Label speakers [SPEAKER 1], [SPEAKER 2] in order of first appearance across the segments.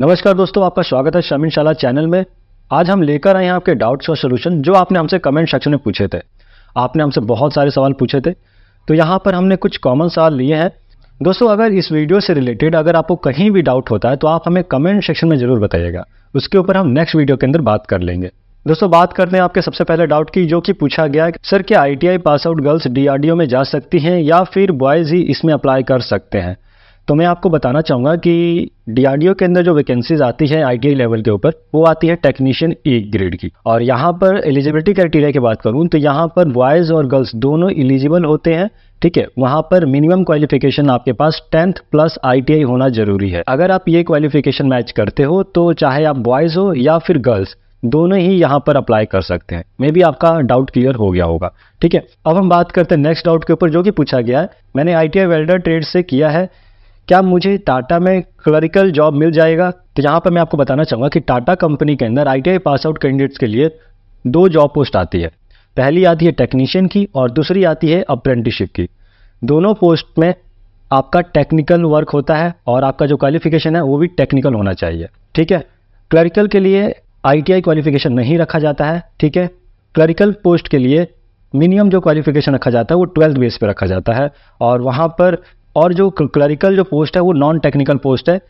[SPEAKER 1] नमस्कार दोस्तों, आपका स्वागत है शमीन शाला चैनल में। आज हम लेकर आए हैं आपके डाउट्स और सोल्यूशन जो आपने हमसे कमेंट सेक्शन में पूछे थे। आपने हमसे बहुत सारे सवाल पूछे थे। तो यहाँ पर हमने कुछ कॉमन सवाल लिए हैं। दोस्तों, अगर इस वीडियो से रिलेटेड अगर आपको कहीं भी डाउट होता है तो आप हमें कमेंट सेक्शन में ज़रूर बताइएगा। उसके ऊपर हम नेक्स्ट वीडियो के अंदर बात कर लेंगे। दोस्तों, बात करते हैं आपके सबसे पहले डाउट की, जो कि पूछा गया है, सर, क्या ITI pass out girls DRDO में जा सकती हैं या फिर बॉयज़ ही इसमें अप्लाई कर सकते हैं? तो मैं आपको बताना चाहूँगा कि डीआरडीओ के अंदर जो वैकेंसीज आती है आईटीआई लेवल के ऊपर, वो आती है टेक्नीशियन एक ग्रेड की। और यहाँ पर एलिजिबिलिटी क्राइटेरिया की बात करूँ तो यहाँ पर बॉयज़ और गर्ल्स दोनों एलिजिबल होते हैं, ठीक है? वहाँ पर मिनिमम क्वालिफिकेशन आपके पास टेंथ प्लस आईटीआई होना ज़रूरी है। अगर आप ये क्वालिफिकेशन मैच करते हो तो चाहे आप बॉयज़ हो या फिर गर्ल्स दोनों ही यहाँ पर अप्लाई कर सकते हैं। मे बी आपका डाउट क्लियर हो गया होगा, ठीक है? अब हम बात करते हैं नेक्स्ट डाउट के ऊपर, जो कि पूछा गया है। मैंने आईटीआई वेल्डर ट्रेड से किया है क्या मुझे टाटा में क्लरिकल जॉब मिल जाएगा? तो यहाँ पर मैं आपको बताना चाहूँगा कि टाटा कंपनी के अंदर आईटीआई पास आउट कैंडिडेट्स के लिए दो जॉब पोस्ट आती है। पहली आती है टेक्नीशियन की और दूसरी आती है अप्रेंटिसशिप की। दोनों पोस्ट में आपका टेक्निकल वर्क होता है और आपका जो क्वालिफिकेशन है वो भी टेक्निकल होना चाहिए। ठीक है? क्लरिकल के लिए आईटीआई क्वालिफिकेशन नहीं रखा जाता है। ठीक है? क्लरिकल पोस्ट के लिए मिनिमम जो क्वालिफिकेशन रखा जाता है वो ट्वेल्थ बेस पे रखा जाता है और वहाँ पर और जो क्लरिकल जो पोस्ट है, वो नॉन टेक्निकल पोस्ट है,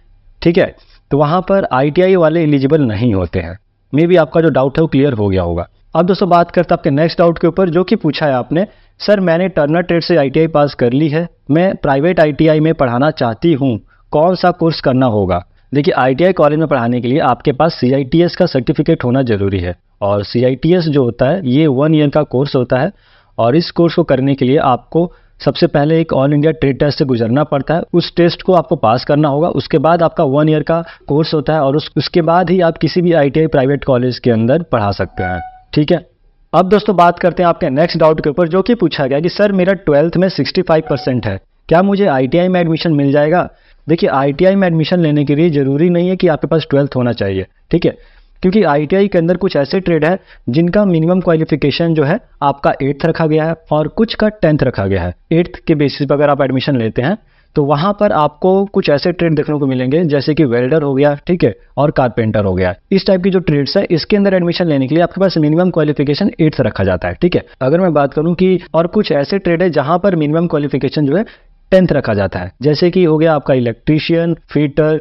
[SPEAKER 1] ठीक है? तो वहाँ पर आईटीआई वाले एलिजिबल नहीं होते हैं। मे बी आपका जो डाउट है, वो क्लियर हो गया होगा। अब दोस्तों, बात करते हैं आपके नेक्स्ट डाउट के ऊपर, जो कि पूछा है आपने, सर, मैंने टर्नर ट्रेड से आईटीआई पास कर ली है। मैं प्राइवेट आईटीआई में पढ़ाना चाहती हूँ। कौन सा कोर्स करना होगा? देखिए आईटीआई कॉलेज में पढ़ाने के लिए आपके पास सीआईटीएस का सर्टिफिकेट होना ज़रूरी है। और सीआईटीएस जो होता है, ये वन ईयर का कोर्स होता है। और इस कोर्स को करने के लिए आपको सबसे पहले एक ऑल इंडिया ट्रेड टेस्ट से गुजरना पड़ता है। उस टेस्ट को आपको पास करना होगा। उसके बाद आपका वन ईयर का कोर्स होता है और उस, उसके बाद ही आप किसी भी आईटीआई प्राइवेट कॉलेज के अंदर पढ़ा सकते हैं। ठीक है? अब दोस्तों बात करते हैं आपके नेक्स्ट डाउट के ऊपर जो कि पूछा गया कि सर मेरा ट्वेल्थ में 65 परसेंट है। क्या मुझे आईटीआई में एडमिशन मिल जाएगा? देखिए आईटीआई में एडमिशन लेने के लिए ज़रूरी नहीं है कि आपके पास ट्वेल्थ होना चाहिए। ठीक है? क्योंकि आईटीआई के अंदर कुछ ऐसे ट्रेड है जिनका मिनिमम क्वालिफिकेशन जो है आपका एट्थ रखा गया है और कुछ का टेंथ रखा गया है। एट्थ के बेसिस पर अगर आप एडमिशन लेते हैं तो वहाँ पर आपको कुछ ऐसे ट्रेड देखने को मिलेंगे, जैसे कि वेल्डर हो गया, ठीक है, और कारपेंटर हो गया। इस टाइप की जो ट्रेड्स है, इसके अंदर एडमिशन लेने के लिए आपके पास मिनिमम क्वालिफिकेशन एट्थ रखा जाता है, ठीक है। अगर मैं बात करूँ कि और कुछ ऐसे ट्रेड है जहाँ पर मिनिमम क्वालिफिकेशन जो है टेंथ रखा जाता है, जैसे कि हो गया आपका इलेक्ट्रीशियन फीटर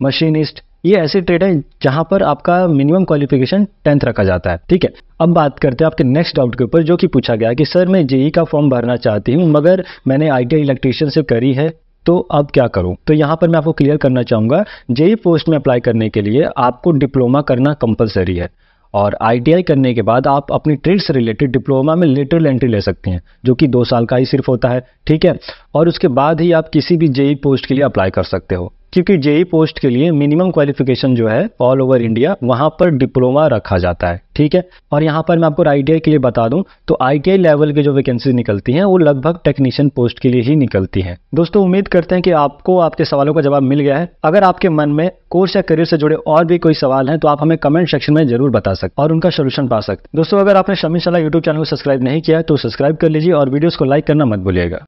[SPEAKER 1] मशीनिस्ट ये ऐसे ट्रेड है जहाँ पर आपका मिनिमम क्वालिफिकेशन टेंथ रखा जाता है, ठीक है? अब बात करते हैं आपके नेक्स्ट डाउट के ऊपर, जो कि पूछा गया कि, सर, मैं जेई का फॉर्म भरना चाहती हूँ, मगर मैंने आई टी इलेक्ट्रीशियन से करी है तो अब क्या करूँ? तो यहाँ पर मैं आपको क्लियर करना चाहूँगा, जेई पोस्ट में अप्लाई करने के लिए आपको डिप्लोमा करना कंपलसरी है और आईटीआई करने के बाद आप अपनी ट्रेड से रिलेटेड डिप्लोमा में लेटरल एंट्री ले सकते हैं, जो कि दो साल का ही सिर्फ़ होता है, ठीक है? और उसके बाद ही आप किसी भी जेई पोस्ट के लिए अप्लाई कर सकते हो। क्योंकि जेई पोस्ट के लिए मिनिमम क्वालिफिकेशन जो है ऑल ओवर इंडिया वहाँ पर डिप्लोमा रखा जाता है, ठीक है? और यहाँ पर मैं आपको आईटीआई के लिए बता दूँ तो आईटीआई लेवल की जो वैकेंसी निकलती हैं, वो लगभग टेक्नीशियन पोस्ट के लिए ही निकलती हैं। दोस्तों, उम्मीद करते हैं कि आपको आपके सवालों का जवाब मिल गया है। अगर आपके मन में कोर्स या करियर से जुड़े और भी कोई सवाल हैं तो आप हमें कमेंट सेक्शन में ज़रूर बता सकते और उनका सोल्यूशन पा सकते दोस्तों, अगर आपने शमी सलाह यूट्यूब चैनल को सब्सक्राइब नहीं किया तो सब्सक्राइब कर लीजिए और वीडियोस को लाइक करना मत भूलिएगा।